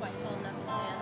why it's all enough is.